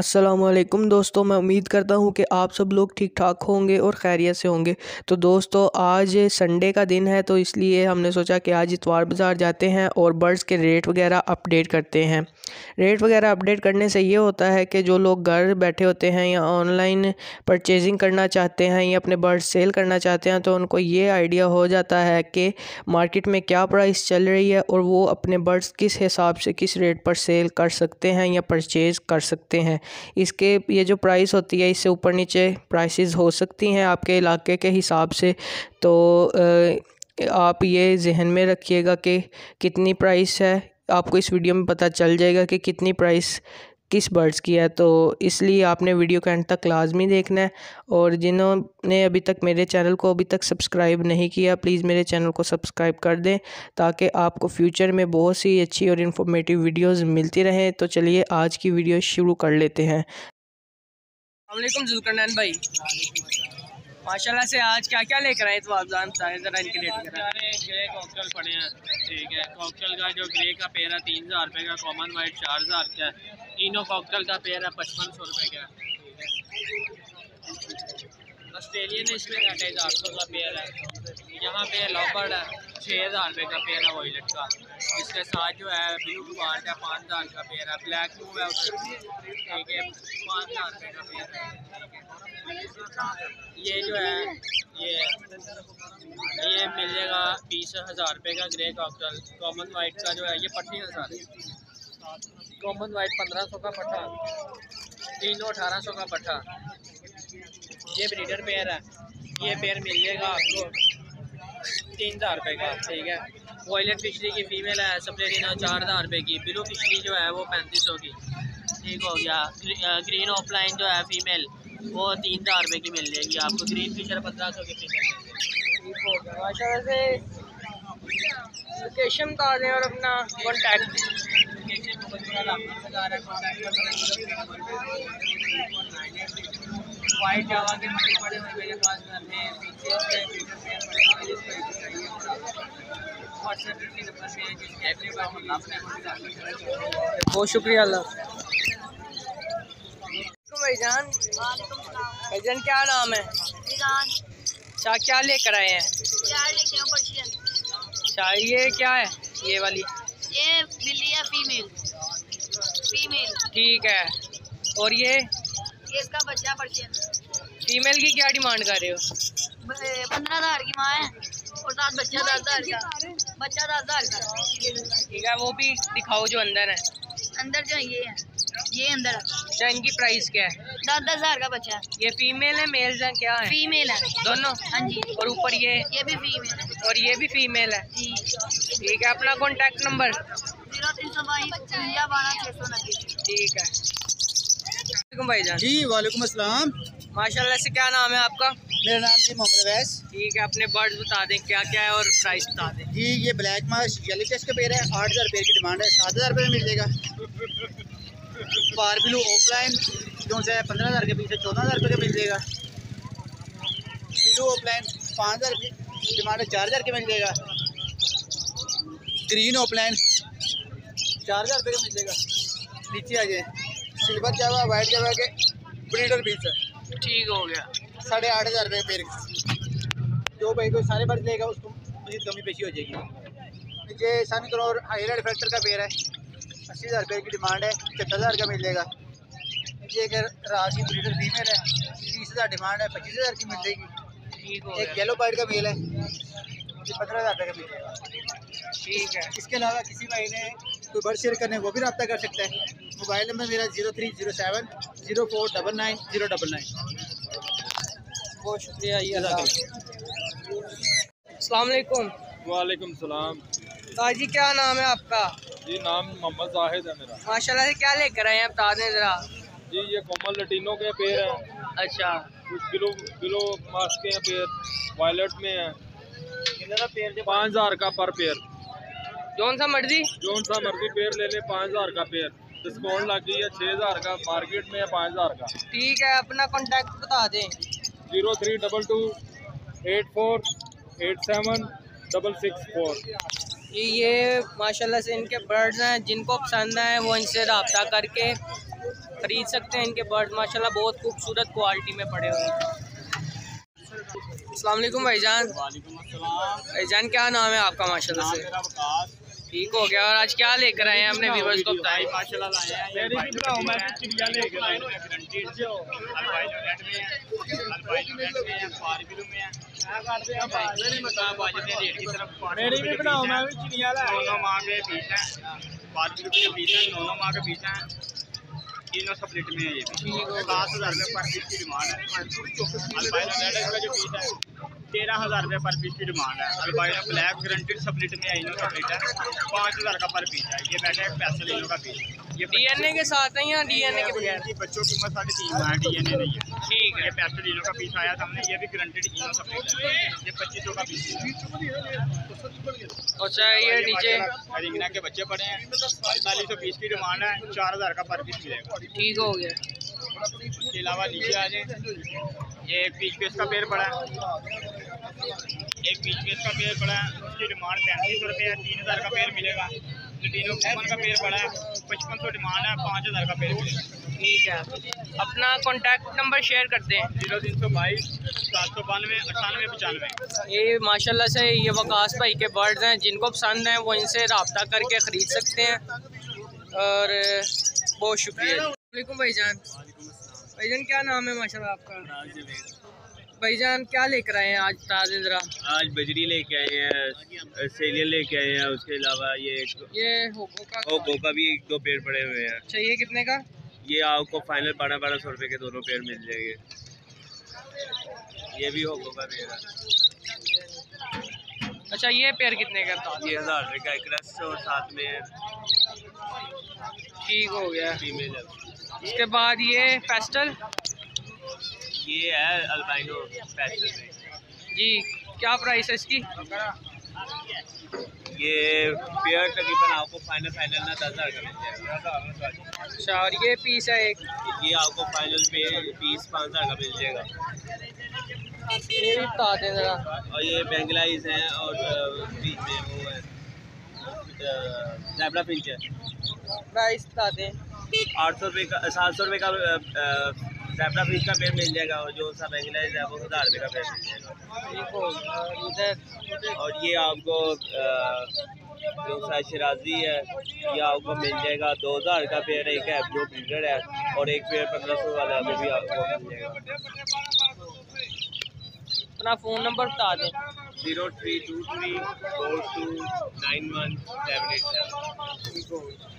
असलकुम दोस्तों, मैं उम्मीद करता हूँ कि आप सब लोग ठीक ठाक होंगे और खैरियत से होंगे। तो दोस्तों, आज संडे का दिन है तो इसलिए हमने सोचा कि आज इतवार बाज़ार जाते हैं और बर्ड्स के रेट वगैरह अपडेट करते हैं। रेट वगैरह अपडेट करने से ये होता है कि जो लोग घर बैठे होते हैं या ऑनलाइन परचेजिंग करना चाहते हैं या अपने बर्ड्स सेल करना चाहते हैं तो उनको ये आइडिया हो जाता है कि मार्केट में क्या प्राइस चल रही है और वो अपने बर्ड्स किस हिसाब से किस रेट पर सेल कर सकते हैं या परचेज़ कर सकते हैं। इसके ये जो प्राइस होती है, इससे ऊपर नीचे प्राइसेस हो सकती हैं आपके इलाके के हिसाब से। तो आप ये जहन में रखिएगा कि कितनी प्राइस है। आपको इस वीडियो में पता चल जाएगा कि कितनी प्राइस किस बर्ड्स की है तो इसलिए आपने वीडियो के एंड तक लाजमी देखना है। और जिन्होंने अभी तक मेरे चैनल को अभी तक सब्सक्राइब नहीं किया प्लीज़ मेरे चैनल को सब्सक्राइब कर दें ताकि आपको फ्यूचर में बहुत सी अच्छी और इन्फॉर्मेटिव वीडियोस मिलती रहें। तो चलिए आज की वीडियो शुरू कर लेते हैं। जुलकरनैन भाई। माशाल्लाह से आज क्या क्या लेकर आए तो आप जानते हैं ज़रा इनके रेट ग्रे कॉकटेल पड़े हैं। ठीक है कॉकटेल का जो ग्रे का पेयर है तीन हज़ार रुपये का कॉमन वाइट चार हज़ार का तीनों कॉकटेल का पेयर है, पचपन सौ रुपये का। ऑस्ट्रेलियन इसमें आठ सौ का पेयर है। यहाँ पे लॉबर्ड है छः हज़ार रुपये का पेयर है वॉयलेट का। इसके साथ जो है ब्लू बार्ट है, पाँच हज़ार का पेयर है। ब्लैक मूव है ठीक है, पाँच हज़ार रुपये का पेयर है। ये जो है, ये ये मिल जाएगा बीस हज़ार रुपये का ग्रे कॉकटल कॉमन वाइट का जो है, ये पट्टी हज़ार कॉमन वाइट पंद्रह सौ का पट्टा, तीनों अठारह सौ का पट्टा। ये ब्रीडर पेयर है। ये पेयर मिल जाएगा आपको तीन हज़ार रुपये का, ठीक है? वॉयलेट फिशरी की फ़ीमेल है सप्लेटिना चार हज़ार रुपये की। ब्लू फिशरी जो है, वो पैंतीस सौ की। ठीक हो गया। ग्रीन ऑफलाइन जो है फीमेल वो तीन हज़ार रुपये की मिल जाएगी आपको। ग्रीन फिशर पंद्रह सौ की फीमेल ठीक हो गया। माशा से लोकेशन बता दें और अपना कॉन्टैक्ट वाइट जावा के पड़े हुए मेरे पास बहुत शुक्रिया अल्लाह। भाईजान भाईजान क्या नाम है? अच्छा क्या लेकर आए हैं? अच्छा ये क्या है ये वाली? ये बिल्ली है फीमेल। फीमेल ठीक है। और ये? ये इसका बच्चा पर्शियन फीमेल की क्या डिमांड कर रहे हो? पंद्रह हज़ार की माँ है और साथ बच्चा दस हज़ार का। बच्चा दस हज़ार का। ठीक है वो भी दिखाओ जो अंदर है। अंदर जो ये है। ये अंदर है। अच्छा इनकी प्राइस क्या है? दस दस हज़ार का बच्चा है। ये फीमेल है मेल है क्या है? फीमेल है। दोनों? हाँ जी। और ऊपर ये? ये भी फीमेल है। और ये भी फीमेल है। ठीक है अपना कॉन्टेक्ट नंबर ठीक है। भाईजान जी वालेकुम अस्सलाम। माशाल्लाह से क्या नाम है आपका? मेरा नाम जी मोहम्मद अवैस। ठीक है अपने बर्ड्स बता दें क्या क्या है और प्राइस बता दें। जी ये ब्लैक मार्च येलो चेस्ट का पेड़ है आठ हज़ार रुपये की डिमांड है सात हज़ार रुपये में मिल जाएगा बार ब्लू ऑफलाइन जो से पंद्रह हज़ार के पीछे चौदह हज़ार रुपये का मिल जाएगा। ब्लू ऑफलाइन पाँच हज़ार रुपये डिमांड है चार हज़ार के मिल जाएगा। ग्रीन ऑफलाइन चार हज़ार रुपये का मिल जाएगा नीचे आ जाए। सिल्वर जावा वाइट जावा के ब्रीडर बीच है। ठीक हो गया। साढ़े आठ हज़ार रुपये पेड़ जो भाई कोई सारे बर्ड लेगा उसको मजीद कमी पेशी हो जाएगी। नीचे सन करोर हाईलाइट फैक्टर का पेड़ है। अस्सी हज़ार रुपये की डिमांड है पचहत्तर हज़ार का मिल जाएगा नीचे एक की ब्रीडर फीमेल है। तीस हज़ार डिमांड है पच्चीस हज़ार की मिल जाएगी एक येलो पाइड का मेल है। पंद्रह हज़ार रुपये का मिल जाएगा ठीक है। इसके अलावा किसी भाई ने कोई बर्ड शेयर करने वो भी रब्ता कर सकता है। मोबाइल नंबर मेरा zero three zero seven zero four double nine zero double nine. बहुत शुक्रिया अलैक्म वालेकुम। सलाम। ताजी क्या नाम है आपका? जी नाम मोहम्मद जाहिद है मेरा। माशाल्लाह से क्या लेकर आए हैं बता दें ज़रा? जी ये कोमल लटीनों के पेड़ हैं। अच्छा। कुछ बिलो बिलो मास्क के हैं पेड़। वायलट में है? पाँच हज़ार का पर पेड़। कौन सा मर्ज़ी। कौन सा मर्ज़ी पेड़ ले ले पाँच हज़ार का पेड़। डिस्काउंट लग गई है छः हज़ार का मार्केट में है पाँच हज़ार का। ठीक है अपना कॉन्टैक्ट बता दें। Zero three double two eight four eight seven double six four. ये ये माशाल्लाह से इनके बर्ड्स हैं जिनको पसंद है वो इनसे रबता करके ख़रीद सकते हैं। इनके बर्ड माशाल्लाह बहुत खूबसूरत क्वालिटी में पड़े हुए हैं। अलैक्म भाईजान। भाईजान क्या नाम है आपका माशाल्लाह से? ठीक हो गया। और आज क्या लेकर आए हैं? हमने व्यूवर्स को बताया। मैं तीनों स्प्लिट में है ये सात हज़ार रुपये पर पीस की डिमांड है। जो पीस है तेरह हज़ार रुपये पर पीस की डिमांड है। अल्बाइनो ब्लैक ग्रंटेड स्प्लिट में है इनो स्प्लिट है। पाँच हज़ार का पर पीस है। ये बैठा है पैसल इनो का पीस। ये डीएनए के साथ है या डीएनए के बगैर? की बच्चों की उम्र साढ़े तीन माह डी एन ए नहीं है। ठीक है ये पैसल इनो का पीस आया था हमने ये भी ग्रंटेड इनो स्प्लिट है। ये पच्चीस सौ का पीस है। अच्छा ये नीचे रिंगना के बच्चे पड़े हैं। पैंतालीस सौ पीस की डिमांड है। चार हज़ार का पर पीस मिलेगा। ठीक हो गया। इसके अलावा नीचे आ जाए। ये पीस पेस का पेड़ पड़ा है। एक पीस पेस का पेड़ पड़ा है उसकी डिमांड पैंतीस सौ रुपये है तीन हज़ार का पेड़ मिलेगा। लटीनो कूपन का पेड़ पड़ा है पचपन सौ डिमांड है पाँच हज़ार का पेड़ मिलेगा। ठीक है। अपना कॉन्टैक्ट नंबर शेयर करते हैं। ज़ीरो तीन सौ बाईस सात सौ बानवे अट्ठानवे पचानवे। ये माशाल्लाह से ये वकास भाई के बर्ड्स हैं जिनको पसंद हैं वो इनसे रबता करके ख़रीद सकते हैं। और बहुत शुक्रिया। वालेकुम भाईजान। भाईजान क्या नाम है माशाल्लाह आपका? भाईजान क्या लेकर आए हैं आज ताज़े ज़रा आज बजरी लेके आए हैं सेलियन लेके आए हैं उसके अलावा ये ये होको का ओप्पो का भी एक दो पेड़ पड़े हुए हैं। चाहिए कितने का? ये आपको फाइनल बारह बारह सौ रुपये के दोनों पेड़ मिल जाएँगे। ये भी ओप्पो का पेड़ है। अच्छा ये पेड़ कितने का था? ये हज़ार रुपये का एक रस और साथ में ठीक हो गया। फीमेल इसके बाद ये फेस्टल ये है अल्बाइनो जी क्या प्राइस है इसकी? ये पेयर तकरीबन आपको फाइनल फाइनल ना दस हज़ार का मिल जाएगा। अच्छा और ये पीस है एक? ये आपको फाइनल पे बीस पाँच हज़ार का मिल जाएगा। ये भी बता दें ज़रा। और ये बेंगलाइज हैं और बीच में वो है। जैबरा पिंच है। प्राइस बता दें। आठ सौ रुपये का सात सौ रुपये का जैबरा फ़िश का पेड़ मिल जाएगा और जो सा बेंगलाइज है वो हज़ार रुपये का पेड़ मिल जाएगा। ठीक और ये आपको जो सा शराजी है ये आपको मिल जाएगा दो हज़ार का पेड़ एक है ब्लू ब्रीडर है और एक पेड़ पंद्रह सौ वाला वो भी आपको मिल जाएगा। अपना फ़ोन नंबर बता दें। Zero three two three four two nine one seven eight seven.